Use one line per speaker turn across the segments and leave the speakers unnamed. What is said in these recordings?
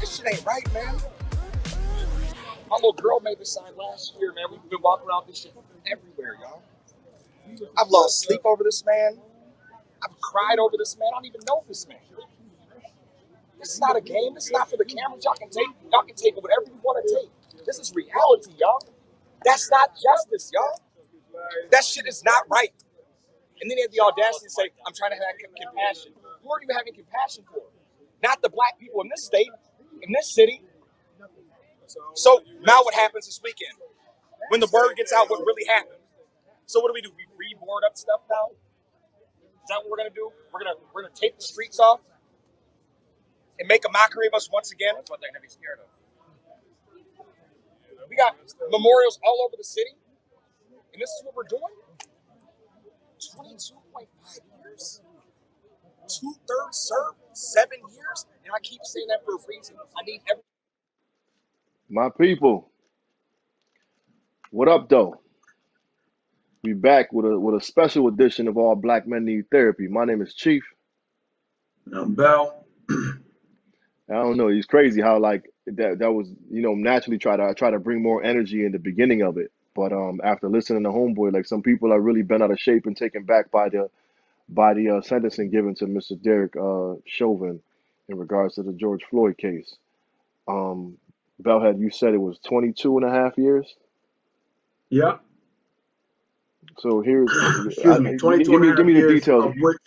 This shit ain't right, man. My little girl made this sign last year, man. We've been walking around this shit everywhere, y'all. I've lost sleep over this man. I've cried over this man. I don't even know this man. This is not a game. This is not for the cameras. Y'all can take y'all can take whatever you want to take. This is reality, y'all. That's not justice, y'all. That shit is not right. And then they have the audacity to say, I'm trying to have com- compassion. Who are you having compassion for? Not the black people in this state, in this city. So now what happens this weekend? When the word gets out what really happened. So what do we do? We reboard up stuff now? Is that what we're gonna do? We're gonna we're gonna take the streets off and make a mockery of us once again? That's what they're gonna be scared of. We got memorials all over the city, and this is what we're doing? 22.5 years? Two thirds served, seven years? And I keep saying that for a reason. I need every
My people, what up, though? We back with a with a special edition of All Black Men Need Therapy. My name is Chief.
Um, Bell.
I don't know. It's crazy how like that that was you know naturally try to I try to bring more energy in the beginning of it, but um after listening to Homeboy, like some people are really bent out of shape and taken back by the by the uh, sentencing given to Mr. Derek uh, Chauvin in regards to the George Floyd case. Um, Bellhead, you said it was 22 and a half years.
Yeah.
So here's I,
Excuse me.
give
22
me
and a
give me the details.
which,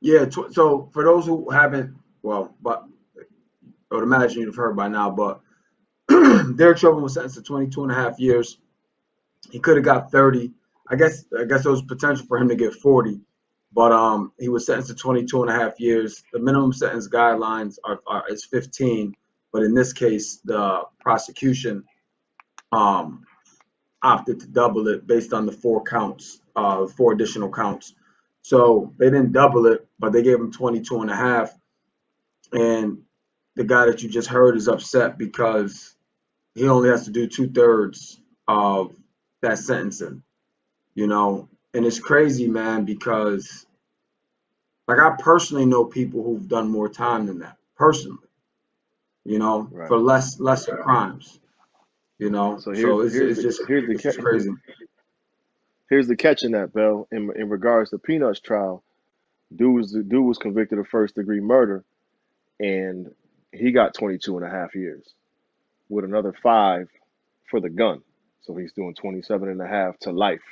yeah. Tw- so for those who haven't, well, but I would imagine you've heard by now, but Derek Chauvin was sentenced to 22 and a half years. He could have got 30. I guess I guess there was potential for him to get 40, but um he was sentenced to 22 and a half years. The minimum sentence guidelines are, are is 15, but in this case the prosecution um opted to double it based on the four counts, uh four additional counts. So they didn't double it, but they gave him 22 and a half. And the guy that you just heard is upset because he only has to do two thirds of that sentencing you know and it's crazy man because like i personally know people who've done more time than that personally you know
Right.
for less lesser crimes you know
So
so
here's
it's,
here's
it's
the
just
here's the
it's just
ca-
crazy
here's the catch in that Bell. In in regards to Peanuts trial, dude was dude was convicted of first degree murder, and he got 22 and a half years with another five for the gun. So he's doing 27 and a half to life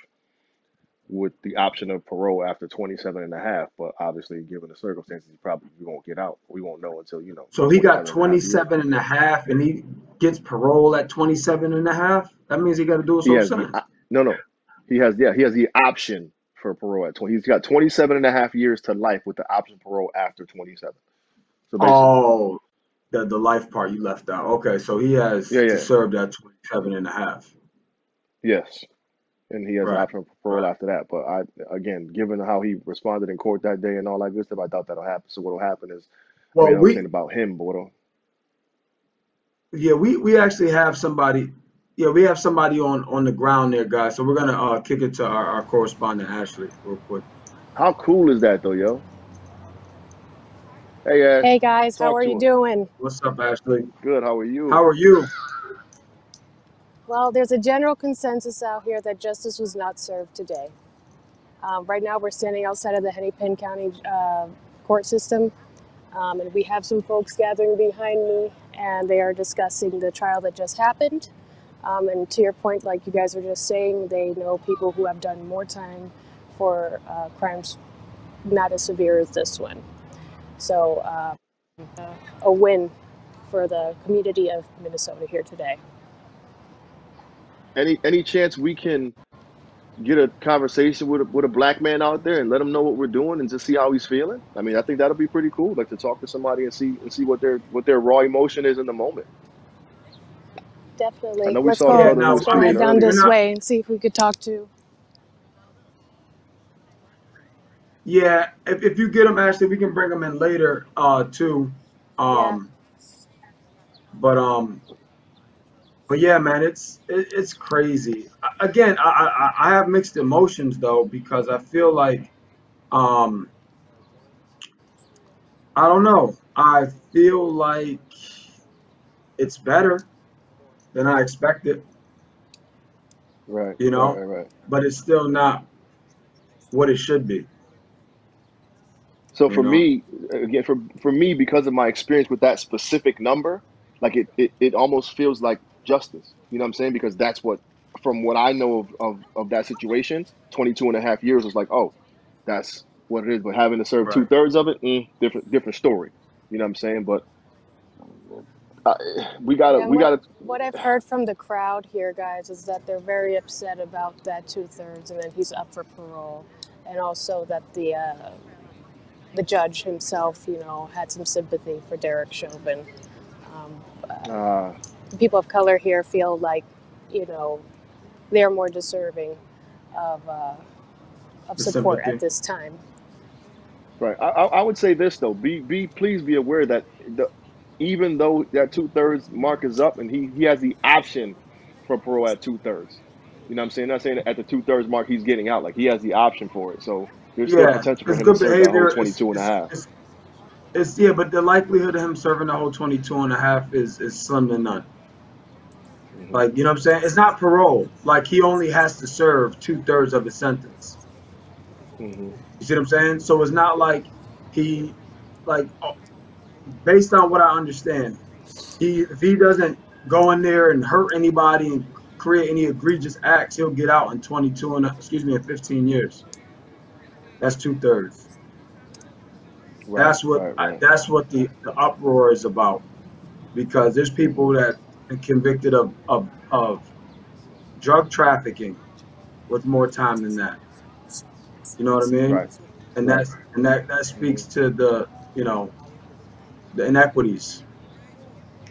with the option of parole after 27 and a half. But obviously, given the circumstances, he probably won't get out. We won't know until, you know,
so he got
27 and a half
and a half and he gets parole at 27 and a half that means he got to do his
He
whole
has the,
sentence
no, no. He has, yeah, he has the option for parole at 20. He's got 27 and a half years to life with the option parole after 27. So
oh the, the life part you left out okay so he has
yeah,
to
yeah,
serve that 27 and a half
yes. And he has an option for parole
right
after that. But I, again, given how he responded in court that day and all that good stuff, I doubt that'll happen. So what'll happen is, I mean,
well
I'm not saying
we
about him, but what'll,
Yeah, we we actually have somebody. Yeah, we have somebody on on the ground there, guys. So we're gonna uh kick it to our, our correspondent Ashley real quick.
how cool is that though, yo? Hey, Ash,
Hey guys, how
talk
are you
us.
doing?
What's up, Ashley?
Good. How are you?
How are you?
Well, there's a general consensus out here that justice was not served today. Um, right now, we're standing outside of the Hennepin County uh, court system, um, and we have some folks gathering behind me, and they are discussing the trial that just happened. Um, and to your point, like you guys were just saying, they know people who have done more time for uh, crimes not as severe as this one. So, uh, a win for the community of Minnesota here today.
Any any chance we can get a conversation with a, with a black man out there and let him know what we're doing and just see how he's feeling? I mean, I think that'll be pretty cool. Like to talk to somebody and see and see what their what their raw emotion is in the moment. I
Definitely.
know we
Let's
saw
go.
Yeah.
brother who
Let's go head down this way and see if we could talk to.
Yeah, if if you get them, Ashley, we can bring them in later, uh, too.
Yeah.
Um, but um, but yeah, man, it's it, it's crazy. Again, I, I I have mixed emotions though because I feel like um I don't know. I feel like it's better than I expected,
Right,
you know,
right, right.
but it's still not what it should be,
So
you
for
know.
me, again, for for me, because of my experience with that specific number, like it, it, it almost feels like justice. You know what I'm saying? Because that's what, from what I know of, of, of that situation, 22 and a half years was like, oh, that's what it is. But having to serve two
Right.
thirds of it, mm, different different story. You know what I'm saying? But uh, we gotta
Yeah, and
we
what
gotta
what I've heard from the crowd here, guys, is that they're very upset about that two thirds, and then he's up for parole, and also that the uh, the judge himself, you know, had some sympathy for Derek Chauvin. Um, uh, people of color here feel like, you know, they're more deserving of uh, of support at this time.
Right. I, I would say this though. Be be please be aware that the even though that two thirds mark is up and he he has the option for parole at two thirds. You know what I'm saying? Not saying at the two thirds mark he's getting out. Like he has the option for it. So there's
Yeah,
potential for him to
good
serve that whole
behavior.
22
It's
and a half.
it's it's yeah, but the likelihood of him serving the whole 22 and a half is is slim to none.
hmm
Like, you know what I'm saying? It's not parole. Like he only has to serve two thirds of his sentence.
hmm
You see what I'm saying? So it's not like he like uh, based on what I understand, he if he doesn't go in there and hurt anybody and create any egregious acts, he'll get out in 22 and excuse me in 15 years. That's two thirds.
Right,
That's what
right,
I, that's what the, the uproar is about because there's people that are convicted of, of of drug trafficking with more time than that. You know what I mean?
Right,
And that's and that that speaks mm-hmm. to the you know the inequities,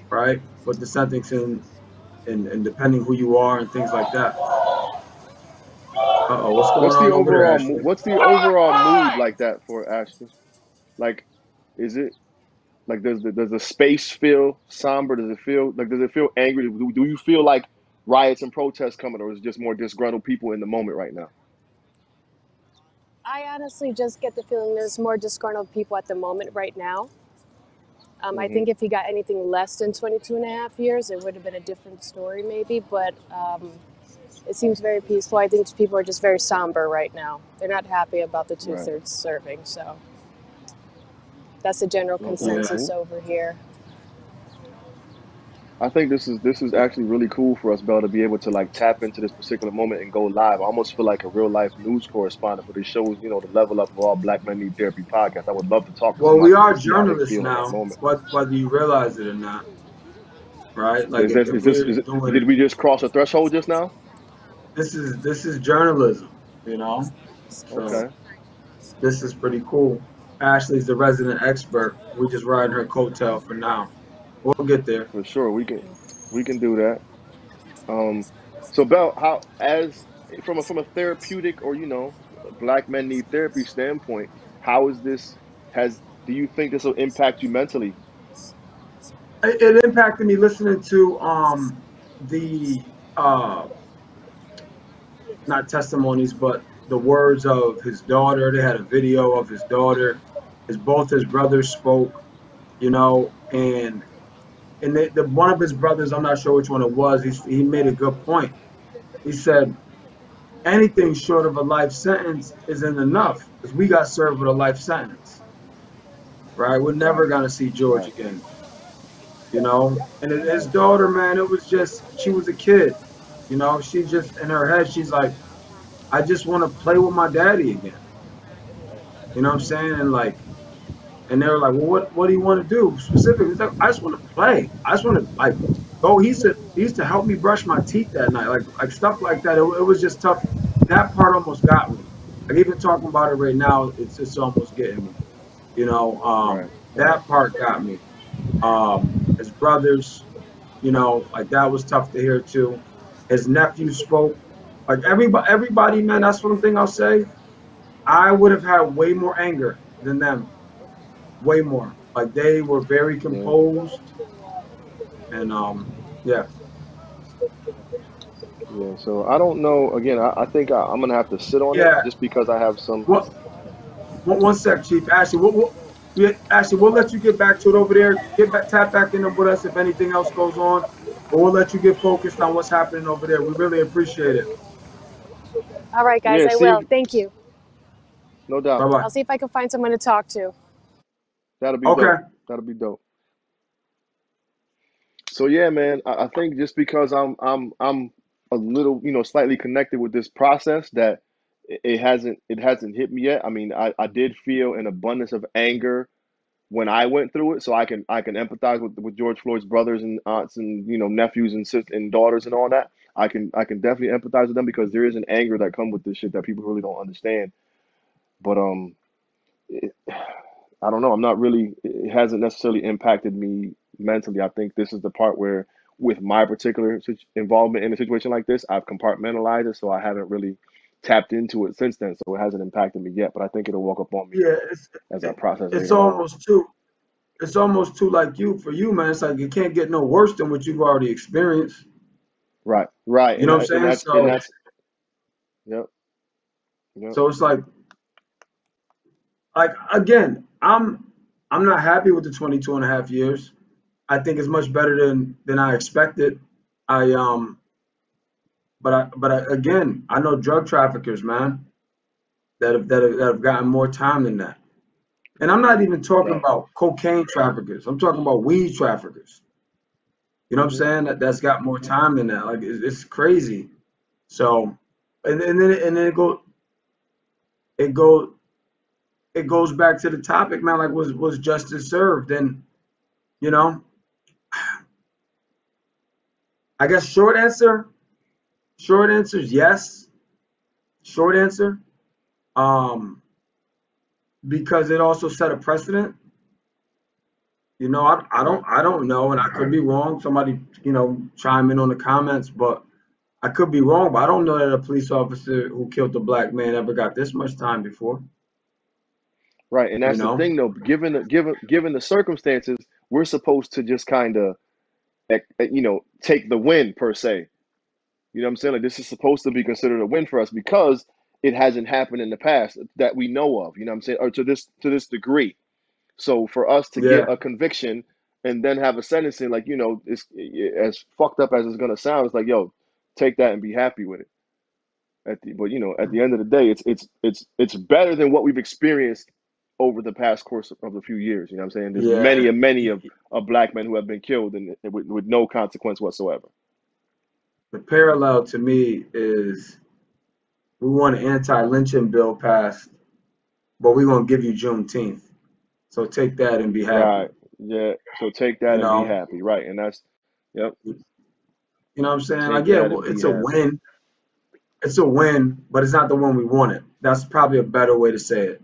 right? With the sentencing and, and depending who you are and things like that. Uh oh, what's going
What's the
on over there,
overall mo- what's the overall mood like that for Ashton? Like, is it like does the does the space feel somber? Does it feel like does it feel angry? Do, do you feel like riots and protests coming, or is it just more disgruntled people in the moment right now?
I honestly just get the feeling there's more disgruntled people at the moment right now. Um, I
hmm
think if he got anything less than 22 and a half years, it would have been a different story, maybe. But um, it seems very peaceful. I think people are just very somber right now. They're not happy about the two
Right.
thirds serving. So that's the general consensus
Cool.
over here.
I think this is this is actually really cool for us, Bell, to be able to like tap into this particular moment and go live. I almost feel like a real life news correspondent, for it shows, you know, the level up of all Black Men Need Therapy podcast. I would love to talk to
Well, we
somebody
are
and see how
journalists
feel in that
now,
moment.
whether, whether you realize it or not, right? Like
Is this is this is it, did we just cross a threshold just now?
This is this is journalism, you know. So
Okay.
this is pretty cool. Ashley's the resident expert. We just riding her coattail for now. We'll get there.
For sure. We can we can do that. Um so Bell, how as from a from a therapeutic or you know, black men need therapy standpoint, how is this has do you think this will impact you mentally?
It, it impacted me listening to um the uh not testimonies, but the words of his daughter. They had a video of his daughter. His both his brothers spoke, you know, and and they, the one of his brothers, I'm not sure which one it was. He he made a good point. He said anything short of a life sentence isn't enough because we got served with a life sentence, right? We're never gonna see George again, you know. And his daughter, man, it was just she was a kid, you know. She just in her head, she's like, I just want to play with my daddy again. You know what I'm saying? And like, and they were like, well, what what do you want to do specifically? Like, I just want to play. I just want to like go. He said he used to help me brush my teeth that night, like like stuff like that. It, it was just tough. That part almost got me. Like even talking about it right now, it's it's almost getting me. You know, um,
Right. Right.
that part got me. Um, his brothers, you know, like that was tough to hear too. His nephew spoke. Like everybody, everybody, man. That's one thing I'll say. I would have had way more anger than them. Way more. Like they were very
Yeah.
composed, and um, yeah.
Yeah, so I don't know. Again, I, I think I, I'm gonna have to sit on it just because I have some.
What? One, one sec, Chief. Ashley, what, what, we, Ashley, we'll let you get back to it over there. Get back, tap back in with us if anything else goes on, but we'll let you get focused on what's happening over there. We really appreciate it.
All right, guys,
Yeah,
I
see,
will. Thank you.
no doubt.
bye. -bye.
I'll see if I can find someone to talk to.
That'll be
Okay.
dope. That'll be dope. So yeah, man, I, I think just because I'm I'm I'm a little, you know, slightly connected with this process that it, it hasn't it hasn't hit me yet. I mean, I, I did feel an abundance of anger when I went through it, so I can I can empathize with with George Floyd's brothers and aunts and you know nephews and sisters and daughters and all that. I can I can definitely empathize with them because there is an anger that comes with this shit that people really don't understand. But um, it, I don't know. I'm not really. It hasn't necessarily impacted me mentally. I think this is the part where, with my particular involvement in a situation like this, I've compartmentalized it, so I haven't really tapped into it since then. So it hasn't impacted me yet. But I think it'll walk up on me
Yeah, it's
as I
it,
process
it's
later on.
almost too. It's almost too like you for you, man. It's like it can't get no worse than what you've already experienced.
Right, right,
You
and
know what I'm saying? So,
yep, yep.
so it's like, like again, I'm, I'm not happy with the 22 and a half years. I think it's much better than than I expected. I um, but I but I, again, I know drug traffickers, man, that have that have, that have gotten more time than that. And I'm not even talking about cocaine traffickers. I'm talking about weed traffickers. You know what I'm
hmm
saying? That that's got more time than that. Like it's, it's crazy. So, and, and then and then it go it go it goes back to the topic, man. Like was was justice served? And you know, I guess short answer, short answer is yes. Short answer, um, because it also set a precedent. You know, I, I don't I don't know, and I could be wrong. Somebody, you know, chime in on the comments, but I could be wrong. But I don't know that a police officer who killed a black man ever got this much time before.
Right, and
You
that's the thing, though. Given the given given the circumstances, we're supposed to just kind of, you know, take the win per se. You know what I'm saying? Like this is supposed to be considered a win for us because it hasn't happened in the past that we know of. You know what I'm saying? Or to this to this degree. So for us to
yeah,
get a conviction and then have a sentencing, like you know, it's eh, as fucked up as it's gonna sound. It's like, yo, take that and be happy with it. At the, but you know, at the end of the day, it's it's it's it's better than what we've experienced over the past course of a few years. You know what I'm saying? There's
yeah.
many and many of, of black men who have been killed and eh, with, with no consequence whatsoever.
The parallel to me is we want an anti-lynching bill passed, but we're gonna give you Juneteenth. So take that and be happy.
Right. Yeah. So take that
You
and be happy. Right. And that's yep.
you know what I'm saying?
Take
Like, yeah, well, it's a
happy.
win. It's a win, but it's not the one we wanted. That's probably a better way to say it.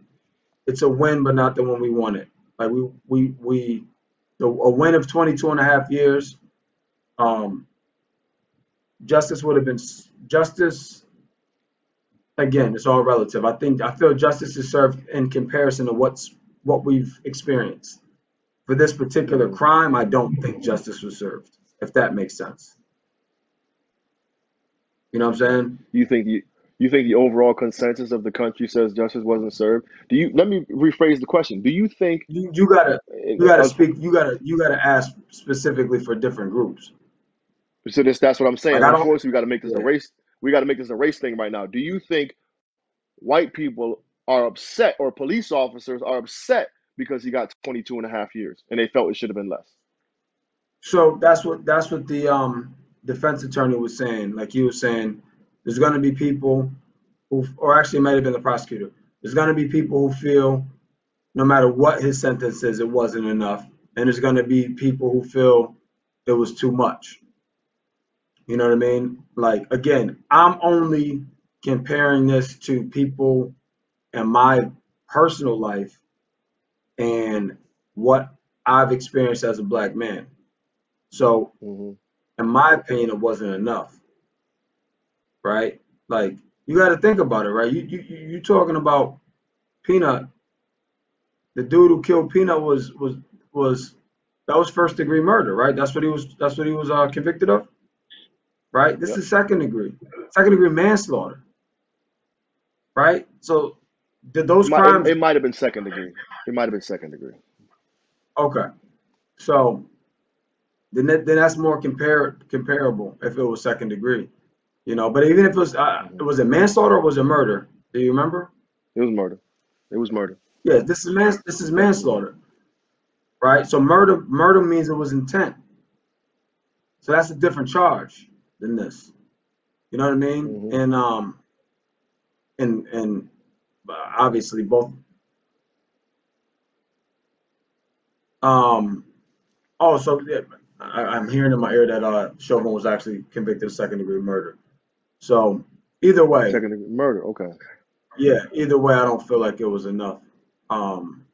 It's a win, but not the one we wanted. Like we we we the, a win of 22 and a half years. Um, justice would have been justice. Again, it's all relative. I think I feel justice is served in comparison to what's what we've experienced. For this particular crime, I don't think justice was served. If that makes sense. You know what I'm saying?
You think the you think the overall consensus of the country says justice wasn't served? Do you? Let me rephrase the question. Do you think?
You you gotta you gotta
uh,
speak. You gotta you gotta ask specifically for different groups.
So this that's what I'm saying.
I don't.
Unfortunately, we got to make this a
Yeah.
race. We got to make this a race thing right now. Do you think white people are upset or police officers are upset because he got 22 and a half years and they felt it should have been less?
So that's what that's what the um defense attorney was saying. Like he was saying, there's gonna be people who, or actually it might have been the prosecutor. There's gonna be people who feel no matter what his sentence is, it wasn't enough, and there's gonna be people who feel it was too much. You know what I mean? Like again, I'm only comparing this to people in my personal life and what I've experienced as a black man. So,
hmm
in my opinion, it wasn't enough, right? Like you got to think about it, right? You you you you talking about Peanut? The dude who killed Peanut was was was that was first degree murder, right? That's what he was. That's what he was uh, convicted of, right? This
Yep.
is second degree, second degree manslaughter, right? So did
It
those
might
crimes?
it, it might have been second degree. It might have been second degree.
Okay, so then that, then that's more compare comparable if it was second degree, you know. But even if it was uh,
Mhm.
was it manslaughter or was it murder? Do you remember?
It was murder. It was murder.
Yeah, this is this is manslaughter, right? So murder murder means it was intent. So that's a different charge than this. You know what I mean?
hmm
And um and and obviously both um oh so yeah, I, I'm hearing in my ear that uh Chauvin was actually convicted of second degree murder. So either way,
Second degree murder. Okay.
yeah, either way I don't feel like it was enough. Um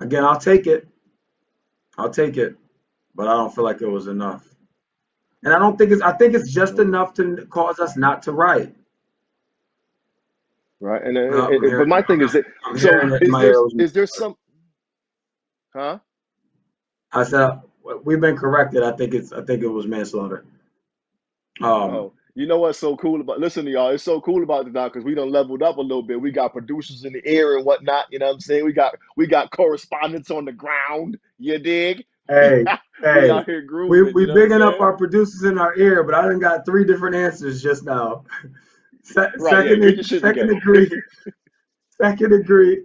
again I'll take it. I'll take it, but I don't feel like it was enough. And I don't think it's I think it's just enough to cause us not to riot.
Right. And
No,
it,
I'm
it-
hearing
but my thing is that
I'm
so
hearing it in
is there is there some huh?
I said we've been corrected. I think it's I think it was manslaughter. Um
Oh, you know what's so cool about listen to y'all, it's so cool about the now because we done leveled up a little bit. We got producers in the air and whatnot, you know what I'm saying? We got we got correspondents on the ground, you dig?
Hey,
we
hey,
out here
we
grooving,
we
you know
bigging up our producers in our ear, but I done got three different answers just now. Se-
Right,
second
shit
second degree second degree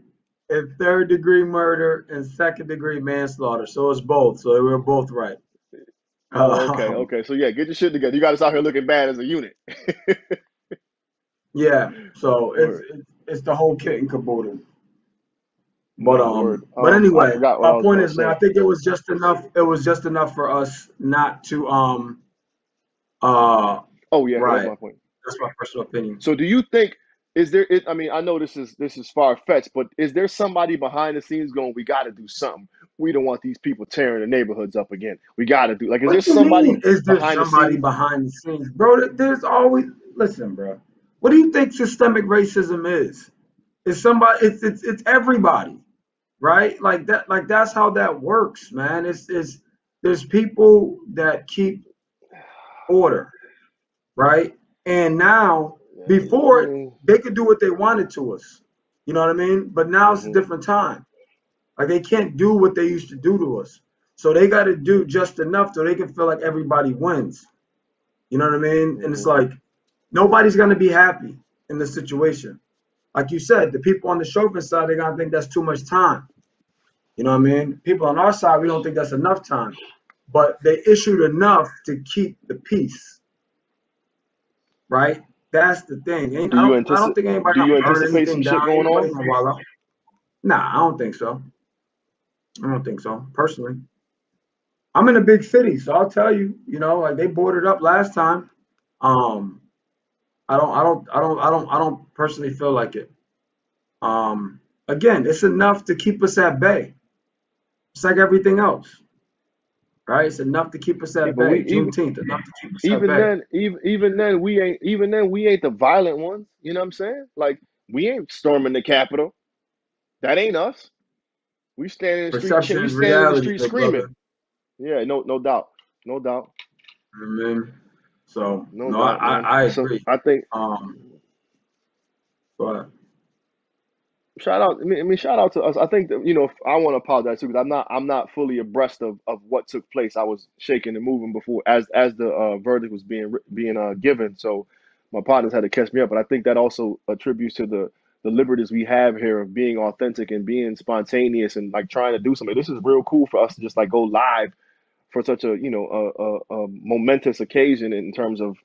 and third degree murder and second degree manslaughter. So it's both. So we were both right.
Oh, okay,
Um,
okay. So yeah, get your shit together. You got us out here looking bad as a unit.
yeah. So it's it's, it's the whole kit and caboodle. But um, but
Um,
anyway, my point is, man, I think it was just enough. It was just enough for us not to um uh
Oh yeah, that's my point.
That's my personal opinion.
So do you think is there it, I mean, I know this is this is far fetched, but is there somebody behind the scenes going, we gotta do something. We don't want these people tearing the neighborhoods up again. We gotta do like is there
What you
somebody
mean? Is there
behind the
somebody
scenes?
behind the scenes, bro? There's always listen, bro. What do you think systemic racism is? It's somebody. It's it's it's everybody, right? Like that. Like that's how that works, man. It's it's there's people that keep order, right? And now before they could do what they wanted to us, you know what I mean? But now it's a
mhm,
different time. Like they can't do what they used to do to us. So they got to do just enough so they can feel like everybody wins. You know what I mean? And it's
mhm,
like nobody's gonna be happy in this situation. Like you said, the people on the Chauvin side, they're gonna think that's too much time. You know what I mean? People on our side, we don't think that's enough time. But they issued enough to keep the peace, right? That's the thing.
Do
I
you
don't I
anticipate
don't think anybody
do you anticipate
anything
some shit going on?
gonna wild out. Nah, I don't think so. I don't think so, personally. I'm in a big city, so I'll tell you, you know, like they boarded up last time. Um, I don't, I don't, I don't, I don't, I don't personally feel like it. Um, again, it's enough to keep us at bay. It's like everything else, right? It's enough to keep us
Yeah,
at
we
bay.
even
Juneteenth, enough to keep us at
even
bay.
then even even then we ain't even then we ain't the violent ones. You know what I'm saying? Like we ain't storming the Capitol. That ain't us. We stand in the street.
Perception
We
is
stand in the street screaming.
brother.
Yeah, no, no doubt, no doubt,
I mean, so
no
no, I,
doubt,
I,
man.
I
So. I think
Um, but
shout out. I mean, I mean, shout out to us. I think that you know I want to apologize too because I'm not I'm not fully abreast of, of what took place. I was shaking and moving before as as the uh, verdict was being being uh, given. So my partners had to catch me up. But I think that also attributes to the the liberties we have here of being authentic and being spontaneous and like trying to do something. This is real cool for us to just like go live for such a you know a, a, a momentous occasion in terms of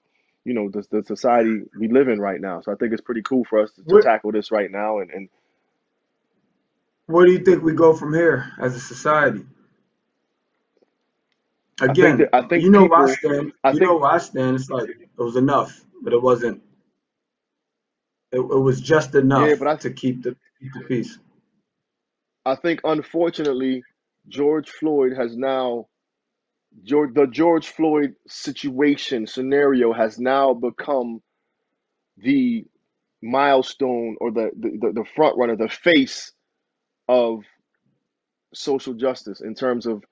you know the, the society we live in right now. So I think it's pretty cool for us to, to tackle this right now and, and
where do you think we go from here as a society?
I think
Again,
that I think
you know where I stand.
I
You
think
know where I stand. It's like it was enough, but it wasn't. It, it was just
yeah,
enough
but I
to keep the keep the peace.
I think unfortunately George Floyd has now George the George Floyd situation scenario has now become the milestone or the the, the, the front runner, the face of social justice in terms of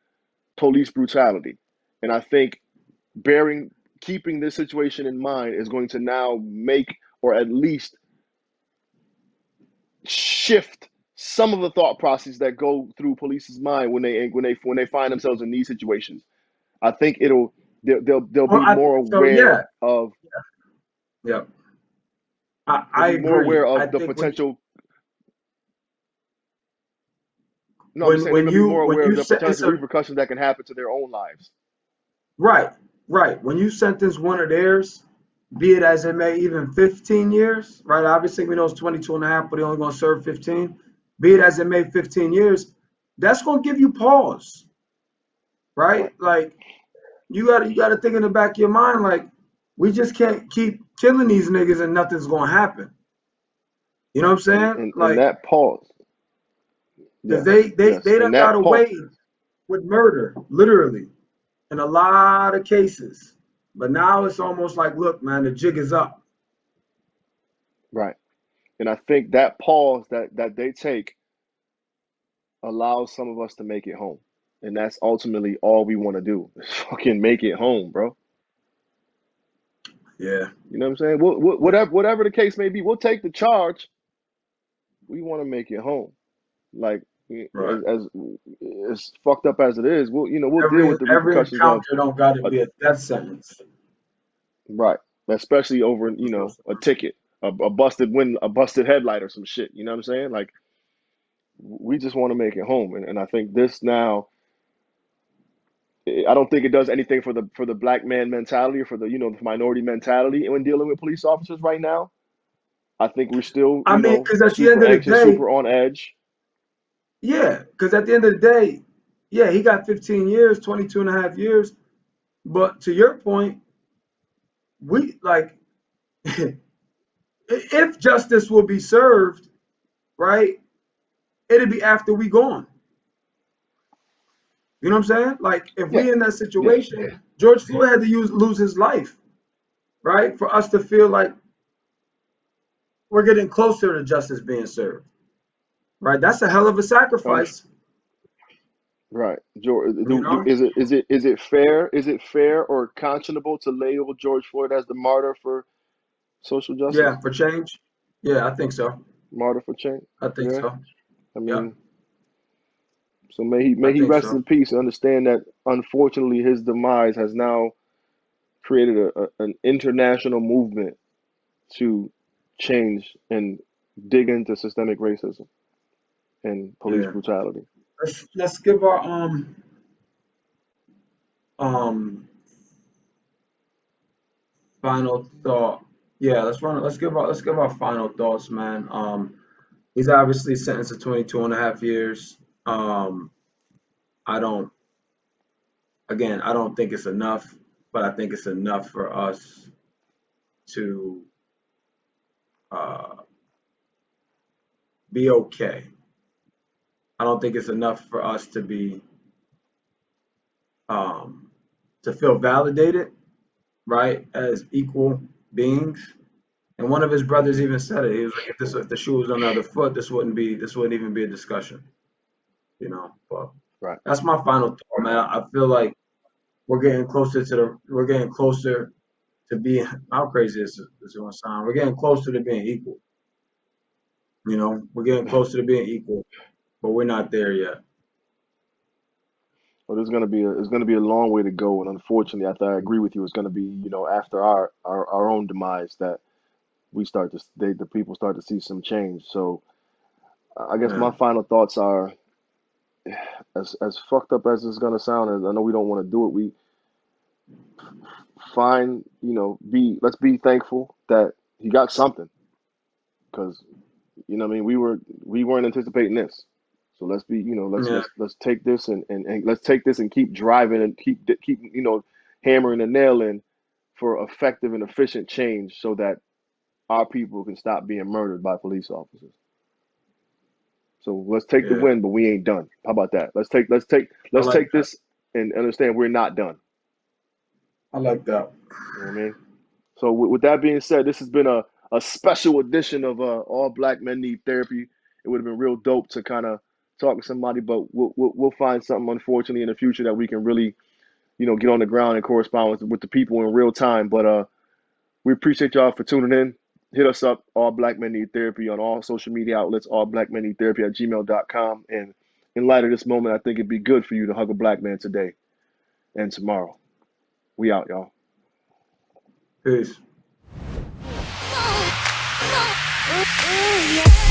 police brutality. And I think bearing keeping this situation in mind is going to now make or at least shift some of the thought processes that go through police's mind when they when they when they find themselves in these situations. I think it'll they'll they'll, they'll be
Well, I
more
so yeah,
aware of
yeah. I,
they'll
I
be more aware
I
of the
think when
potential. No, I'm
when
saying they're
when
be
you
more aware of the potential
a
repercussions that can happen to their own lives.
right, right. When you sentence one of theirs, be it as it may, even 15 years, right? Obviously, we know it's 22 and a half, but they're only going to serve 15. Be it as it may, 15 years, that's going to give you pause, right? Like you got you got to think in the back of your mind, like we just can't keep killing these niggas and nothing's going to happen. You know what I'm saying?
and, and
Like
that pause.
because they they
yes.
they done
And
got
that
away with murder, literally, in a lot of cases. But now it's almost like, look, man, the jig is up.
Right. And I think that pause that that they take allows some of us to make it home. And that's ultimately all we want to do. Is fucking make it home, bro.
Yeah,
You know what I'm saying? Wha- wha- Whatever whatever the case may be, we'll take the charge. We want to make it home. Like
right.
as as as fucked up as it is, we'll you know we'll deal
Every
with the
every
repercussions of
encounter don't got to be a death sentence.
right, especially over you know a ticket, a, a busted win, a busted headlight or some shit. You know what I'm saying? Like we just want to make it home, and, and I think this now. I don't think it does anything for the for the black man mentality or for the you know the minority mentality when dealing with police officers right now. I think we're still
I mean, because at the end of the
anxious,
day,
super on edge.
yeah, because at the end of the day, yeah, he got 15 years, 22 and a half years. But to your point, we like if justice will be served, right? It'll be after we gone. You know what I'm saying? Like if
Yeah,
we in that
yeah,
situation, George Floyd had to use lose his life, right? For us to feel like we're getting closer to justice being served. Right? That's a hell of a sacrifice.
right. George,
uh,
do, do,
know?
is it is it is it fair? Is it fair or conscionable to label George Floyd as the martyr for social justice?
Yeah, for change. Yeah, I think so.
Martyr for change?
I think
Yeah.
so.
I mean, so may he
I
may he
think
rest
so.
in peace and understand that unfortunately his demise has now created a, a, an international movement to change and dig into systemic racism and police
Yeah.
brutality.
Let's let's give our um um final thought. Yeah, let's run let's give our let's give our final thoughts, man. Um he's obviously sentenced to 22 and a half years. Um I don't again, I don't think it's enough, but I think it's enough for us to uh be okay. I don't think it's enough for us to be um to feel validated, right, as equal beings. And one of his brothers even said it. He was like, if this if the shoe was on the other foot, this wouldn't be this wouldn't even be a discussion. You know, but
Right.
that's my final thought, man. I feel like we're getting closer to the we're getting closer to being how crazy is this gonna sound? We're getting closer to being equal. You know, we're getting mm. closer to being equal, but we're not there yet.
Well, there's gonna be a it's gonna be a long way to go, and unfortunately, I th- I agree with you. It's gonna be you know after our our, our own demise that we start to they, the people start to see some change. So I guess
Yeah.
my final thoughts are as as fucked up as it's gonna sound, and I know we don't want to do it. We find you know be let's be thankful that he got something because you know what I mean we were we weren't anticipating this. So let's be you know let's
Yeah.
let's let's take this and, and, and let's take this and keep driving and keep keep you know hammering the nail in for effective and efficient change so that our people can stop being murdered by police officers. So let's take the
Yeah.
win, but we ain't done. How about that? Let's take let's take let's
like
take
that.
this and understand we're not done.
I like that.
You know what I mean? So with, with that being said, this has been a, a special edition of uh, All Black Men Need Therapy. It would have been real dope to kind of talk to somebody, but we'll, we'll we'll find something unfortunately in the future that we can really you know, get on the ground and correspond with, with the people in real time. But uh, we appreciate y'all for tuning in. Hit us up, All Black Men Need Therapy, on all social media outlets, All Black Men Need Therapy at gmail.com. And in light of this moment, I think it'd be good for you to hug a black man today and tomorrow. We out, y'all.
Peace.
Yeah.